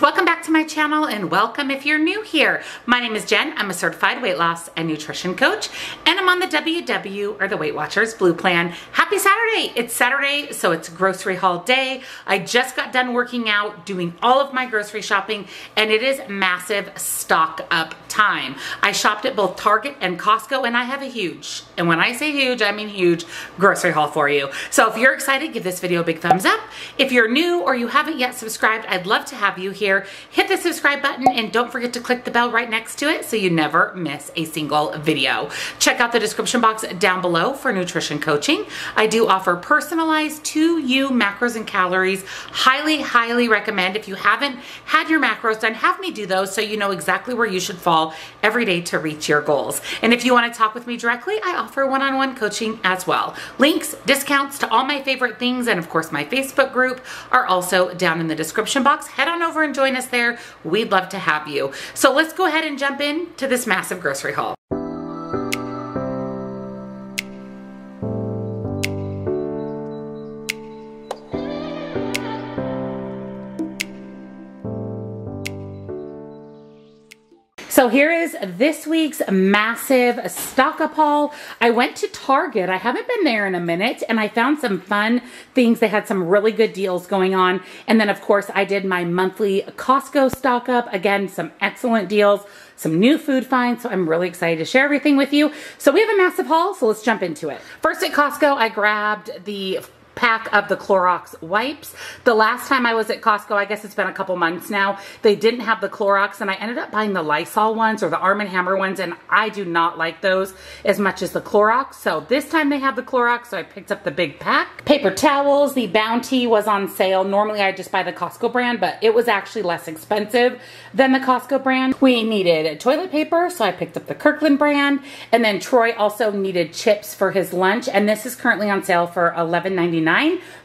welcome back to my channel and welcome if you're new here. My name is Jen, I'm a certified weight loss and nutrition coach and I'm on the WW or the Weight Watchers Blue Plan. Happy Saturday! It's Saturday, so it's grocery haul day. I just got done working out, doing all of my grocery shopping and it is massive stock up time. I shopped at both Target and Costco and I have a huge, and when I say huge, I mean huge grocery haul for you. So if you're excited, give this video a big thumbs up. If you're new or you haven't yet subscribed, I'd love to have you here. Hit the subscribe button and don't forget to click the bell right next to it so you never miss a single video. Check out the description box down below for nutrition coaching. I do offer personalized to you macros and calories. Highly, highly recommend if you haven't had your macros done, have me do those so you know exactly where you should fall every day to reach your goals. And if you want to talk with me directly, I offer one-on-one -on -one coaching as well. Links, discounts to all my favorite things, and of course my Facebook group are also down in the description box. Head on over and join us there. We'd love to have you. So let's go ahead and jump in to this massive grocery haul. So here is this week's massive stock up haul. I went to Target. I haven't been there in a minute and I found some fun things. They had some really good deals going on. And then of course I did my monthly Costco stock up. Again, some excellent deals, some new food finds. So I'm really excited to share everything with you. So we have a massive haul. So let's jump into it. First at Costco, I grabbed the pack of the Clorox wipes. The last time I was at Costco, I guess it's been a couple months now, they didn't have the Clorox and I ended up buying the Lysol ones or the Arm & Hammer ones and I do not like those as much as the Clorox. So this time they have the Clorox, so I picked up the big pack. Paper towels, the Bounty was on sale. Normally I just buy the Costco brand, but it was actually less expensive than the Costco brand. We needed toilet paper, so I picked up the Kirkland brand. And then Troy also needed chips for his lunch, and this is currently on sale for $11.99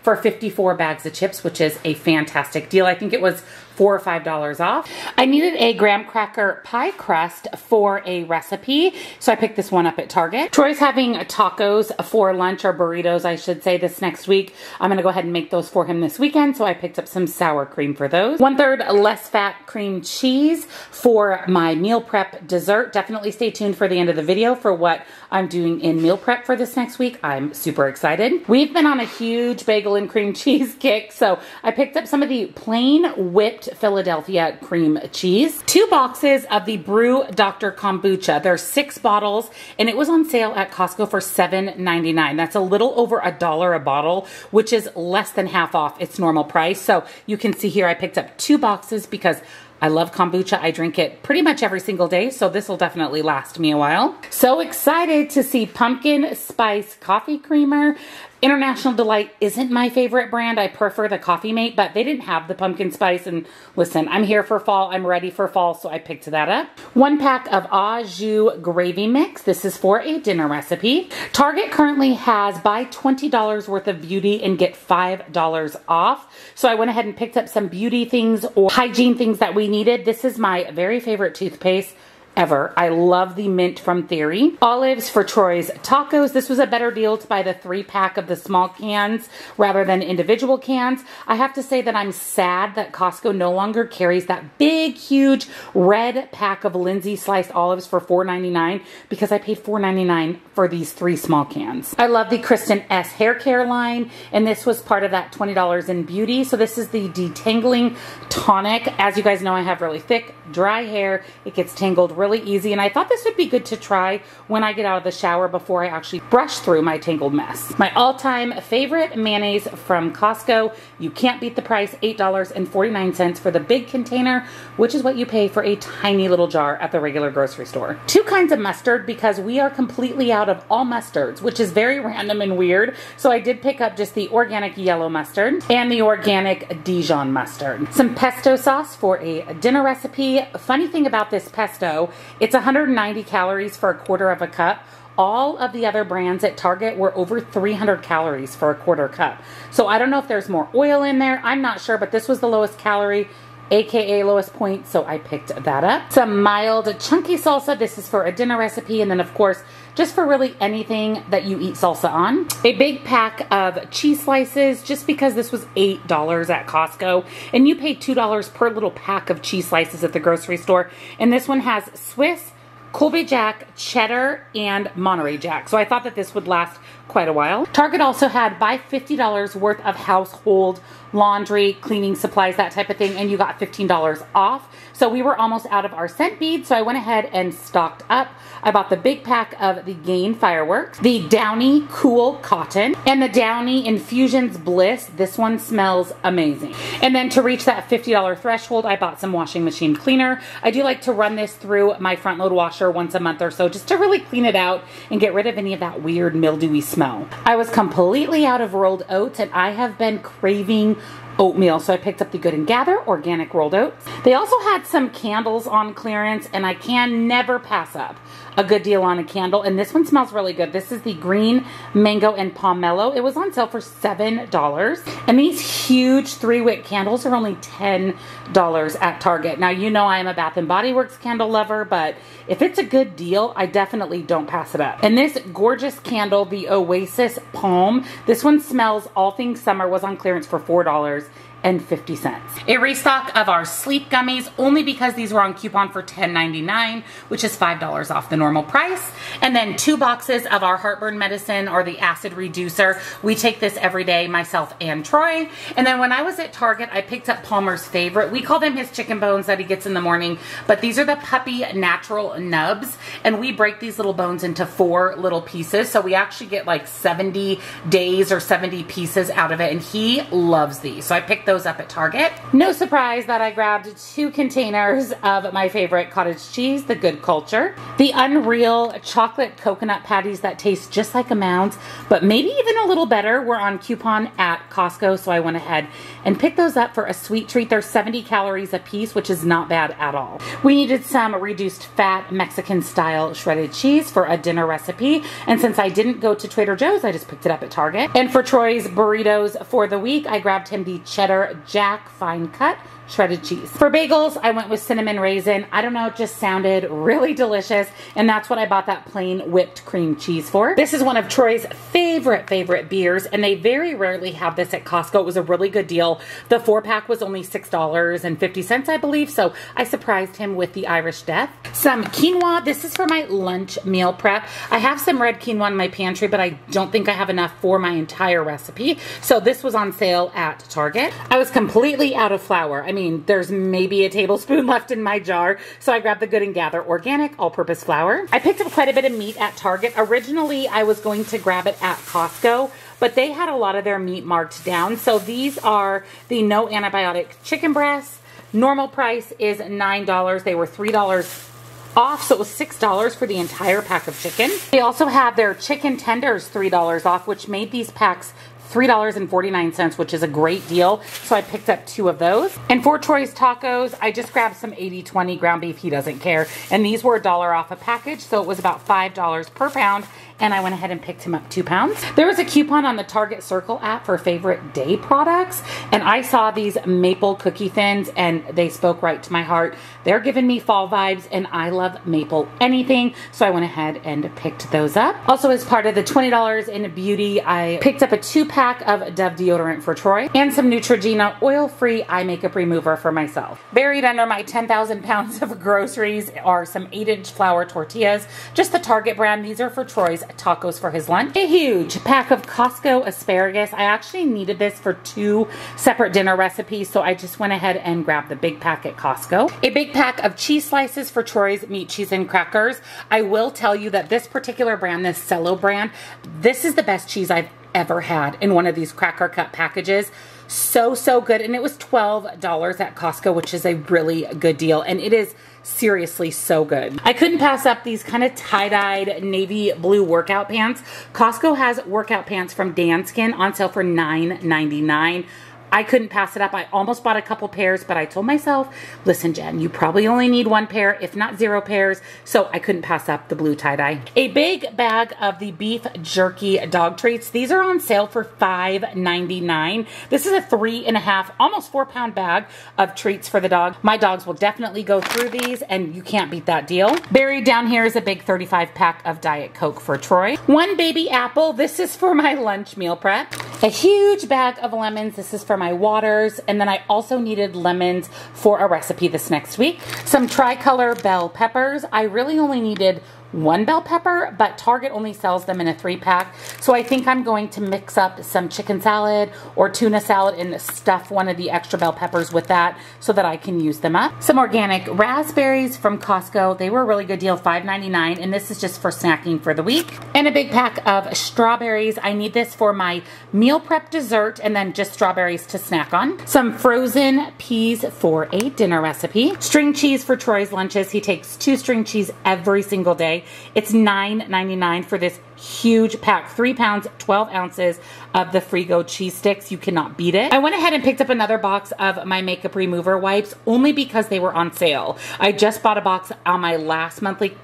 for 54 bags of chips, which is a fantastic deal. I think it was four or five dollars off. I needed a graham cracker pie crust for a recipe, so I picked this one up at Target. Troy's having tacos for lunch, or burritos, I should say, this next week. I'm gonna go ahead and make those for him this weekend, so I picked up some sour cream for those. One third less fat cream cheese for my meal prep dessert. Definitely stay tuned for the end of the video for what I'm doing in meal prep for this next week. I'm super excited. We've been on a huge bagel and cream cheese kick, so I picked up some of the plain whipped Philadelphia cream cheese. Two boxes of the Brew Dr. Kombucha. There's six bottles and it was on sale at Costco for $7.99. That's a little over a dollar a bottle, which is less than half off its normal price. So you can see here I picked up two boxes because I love kombucha. I drink it pretty much every single day, so this will definitely last me a while. So excited to see pumpkin spice coffee creamer. International Delight isn't my favorite brand. I prefer the Coffee Mate, but they didn't have the pumpkin spice. And listen, I'm here for fall. I'm ready for fall, so I picked that up. One pack of au jus gravy mix. This is for a dinner recipe. Target currently has buy $20 worth of beauty and get $5 off. So I went ahead and picked up some beauty things or hygiene things that we needed. This is my very favorite toothpaste ever. I love the mint from Theory. Olives for Troy's tacos. This was a better deal to buy the three pack of the small cans rather than individual cans. I have to say that I'm sad that Costco no longer carries that big, huge red pack of Lindsay sliced olives for $4.99 because I paid $4.99 for these three small cans. I love the Kristin Ess hair care line and this was part of that $20 in beauty. So this is the detangling tonic. As you guys know, I have really thick, dry hair. It gets tangled really easy. And I thought this would be good to try when I get out of the shower before I actually brush through my tangled mess. My all-time favorite mayonnaise from Costco. You can't beat the price, $8.49 for the big container, which is what you pay for a tiny little jar at the regular grocery store. Two kinds of mustard because we are completely out of all mustards, which is very random and weird. So I did pick up just the organic yellow mustard and the organic Dijon mustard. Some pesto sauce for a dinner recipe. Funny thing about this pesto it's 190 calories for a quarter of a cup. All of the other brands at Target were over 300 calories for a quarter cup. So I don't know if there's more oil in there. I'm not sure, but this was the lowest calorie aka lowest point, so I picked that up. Some mild chunky salsa. This is for a dinner recipe, and then of course, just for really anything that you eat salsa on. A big pack of cheese slices, just because this was $8 at Costco, and you pay $2 per little pack of cheese slices at the grocery store. And this one has Swiss, Colby Jack, cheddar, and Monterey Jack. So I thought that this would last quite a while. Target also had buy $50 worth of household laundry, cleaning supplies, that type of thing, and you got $15 off. So we were almost out of our scent beads, so I went ahead and stocked up. I bought the big pack of the Gain Fireworks, the Downy Cool Cotton, and the Downy Infusions Bliss. This one smells amazing. And then to reach that $50 threshold, I bought some washing machine cleaner. I do like to run this through my front load washer once a month or so just to really clean it out and get rid of any of that weird mildewy smell. I was completely out of rolled oats and I have been craving oatmeal. So I picked up the Good and Gather organic rolled oats. They also had some candles on clearance and I can never pass up a good deal on a candle. And this one smells really good. This is the green mango and pomelo. It was on sale for $7. And these huge three wick candles are only $10 at Target. Now, you know I am a Bath and Body Works candle lover, but if it's a good deal, I definitely don't pass it up. And this gorgeous candle, the Oasis Palm, this one smells all things summer, was on clearance for $4 and 50 cents. A restock of our sleep gummies only because these were on coupon for $10.99, which is $5 off the normal price. And then two boxes of our heartburn medicine or the acid reducer. We take this every day, myself and Troy. And then when I was at Target, I picked up Palmer's favorite. We call them his chicken bones that he gets in the morning, but these are the puppy natural Nubz. And we break these little bones into four little pieces. So we actually get like 70 days or 70 pieces out of it. And he loves these. So I picked those up at Target. No surprise that I grabbed two containers of my favorite cottage cheese, the Good Culture. The Unreal chocolate coconut patties that taste just like a Mounds, but maybe even a little better were on coupon at Costco, so I went ahead and picked those up for a sweet treat. They're 70 calories a piece, which is not bad at all. We needed some reduced fat Mexican style shredded cheese for a dinner recipe, and since I didn't go to Trader Joe's, I just picked it up at Target. And for Troy's burritos for the week, I grabbed him the cheddar Jack Fine Cut shredded cheese. For bagels, I went with cinnamon raisin. I don't know, it just sounded really delicious. And that's what I bought that plain whipped cream cheese for. This is one of Troy's favorite, favorite beers. And they very rarely have this at Costco. It was a really good deal. The four pack was only $6.50, I believe. So I surprised him with the Irish Death. Some quinoa. This is for my lunch meal prep. I have some red quinoa in my pantry, but I don't think I have enough for my entire recipe. So this was on sale at Target. I was completely out of flour. I mean, mean, there's maybe a tablespoon left in my jar. So I grabbed the Good and Gather organic all-purpose flour. I picked up quite a bit of meat at Target. Originally, I was going to grab it at Costco, but they had a lot of their meat marked down. So these are the no antibiotic chicken breasts. Normal price is $9. They were $3 off, so it was $6 for the entire pack of chicken. They also have their chicken tenders $3 off, which made these packs $3.49, which is a great deal. So I picked up two of those. And for Troy's tacos, I just grabbed some 80-20 ground beef. He doesn't care. And these were a dollar off a package, so it was about $5 per pound and I went ahead and picked him up two pounds. There was a coupon on the Target Circle app for favorite day products, and I saw these maple cookie thins, and they spoke right to my heart. They're giving me fall vibes, and I love maple anything, so I went ahead and picked those up. Also, as part of the $20 in beauty, I picked up a two pack of Dove deodorant for Troy and some Neutrogena oil-free eye makeup remover for myself. Buried under my 10,000 pounds of groceries are some 8-inch flour tortillas, just the Target brand. These are for Troy's tacos for his lunch. A huge pack of Costco asparagus. I actually needed this for two separate dinner recipes, so I just went ahead and grabbed the big pack at Costco. A big pack of cheese slices for Troy's meat, cheese, and crackers. I will tell you that this particular brand, this Cello brand, this is the best cheese I've ever had in one of these cracker cut packages so so good and it was $12 at Costco which is a really good deal and it is seriously so good. I couldn't pass up these kind of tie-dyed navy blue workout pants. Costco has workout pants from Danskin on sale for $9.99 I couldn't pass it up. I almost bought a couple pairs, but I told myself, listen, Jen, you probably only need one pair, if not zero pairs. So I couldn't pass up the blue tie-dye. A big bag of the beef jerky dog treats. These are on sale for $5.99. This is a three and a half, almost four pound bag of treats for the dog. My dogs will definitely go through these and you can't beat that deal. Buried down here is a big 35 pack of Diet Coke for Troy. One baby apple. This is for my lunch meal prep. A huge bag of lemons. This is for my waters. And then I also needed lemons for a recipe this next week. Some tricolor bell peppers. I really only needed one bell pepper, but Target only sells them in a three pack. So I think I'm going to mix up some chicken salad or tuna salad and stuff one of the extra bell peppers with that so that I can use them up. Some organic raspberries from Costco. They were a really good deal, $5.99, and this is just for snacking for the week. And a big pack of strawberries. I need this for my meal prep dessert and then just strawberries to snack on. Some frozen peas for a dinner recipe. String cheese for Troy's lunches. He takes two string cheese every single day. It's $9.99 for this huge pack, three pounds, 12 ounces of the Frigo cheese sticks. You cannot beat it. I went ahead and picked up another box of my makeup remover wipes only because they were on sale. I just bought a box on my last monthly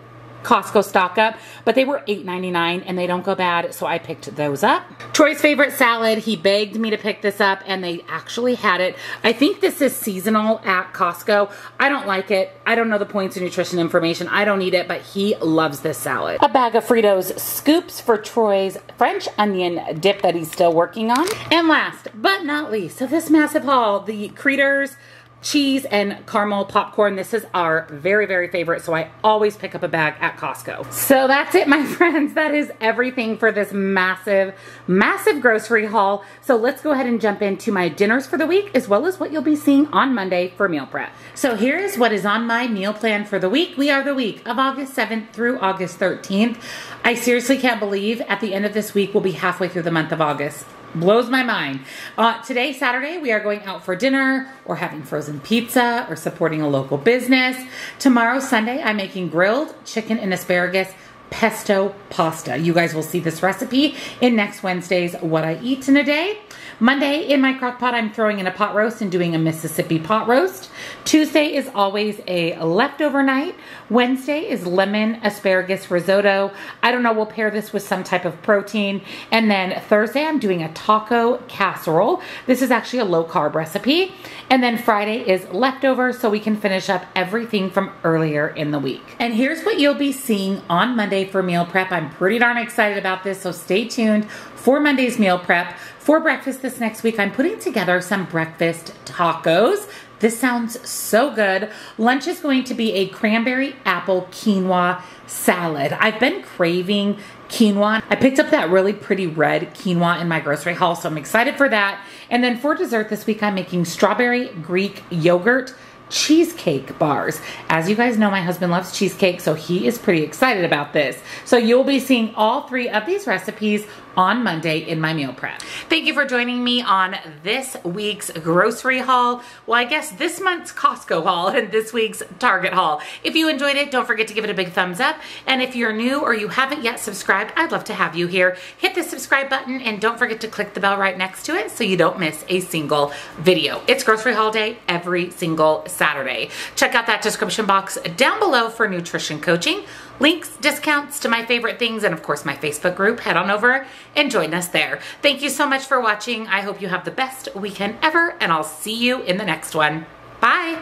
Costco stock up, but they were $8.99 and they don't go bad, so I picked those up. Troy's favorite salad, he begged me to pick this up and they actually had it. I think this is seasonal at Costco. I don't like it. I don't know the points of nutrition information. I don't eat it, but he loves this salad. A bag of Fritos scoops for Troy's French onion dip that he's still working on. And last but not least, so this massive haul, the Cretors cheese and caramel popcorn. This is our very, very favorite, so I always pick up a bag at Costco. So that's it, my friends. That is everything for this massive, massive grocery haul. So let's go ahead and jump into my dinners for the week, as well as what you'll be seeing on Monday for meal prep. So here is what is on my meal plan for the week. We are the week of August 7th through August 13th. I seriously can't believe at the end of this week, we'll be halfway through the month of August blows my mind. Uh, today, Saturday, we are going out for dinner or having frozen pizza or supporting a local business. Tomorrow, Sunday, I'm making grilled chicken and asparagus pesto pasta. You guys will see this recipe in next Wednesday's What I Eat in a Day. Monday in my crock pot, I'm throwing in a pot roast and doing a Mississippi pot roast. Tuesday is always a leftover night. Wednesday is lemon asparagus risotto. I don't know, we'll pair this with some type of protein. And then Thursday, I'm doing a taco casserole. This is actually a low carb recipe. And then Friday is leftover so we can finish up everything from earlier in the week. And here's what you'll be seeing on Monday for meal prep. I'm pretty darn excited about this, so stay tuned for Monday's meal prep. For breakfast this next week, I'm putting together some breakfast tacos. This sounds so good. Lunch is going to be a cranberry apple quinoa salad. I've been craving quinoa. I picked up that really pretty red quinoa in my grocery haul, so I'm excited for that. And then for dessert this week, I'm making strawberry Greek yogurt cheesecake bars. As you guys know, my husband loves cheesecake, so he is pretty excited about this. So you'll be seeing all three of these recipes on Monday in my meal prep. Thank you for joining me on this week's grocery haul. Well, I guess this month's Costco haul and this week's Target haul. If you enjoyed it, don't forget to give it a big thumbs up. And if you're new or you haven't yet subscribed, I'd love to have you here. Hit the subscribe button and don't forget to click the bell right next to it so you don't miss a single video. It's grocery haul day every single Saturday. Check out that description box down below for nutrition coaching links, discounts to my favorite things, and of course my Facebook group. Head on over and join us there. Thank you so much for watching. I hope you have the best weekend ever, and I'll see you in the next one. Bye.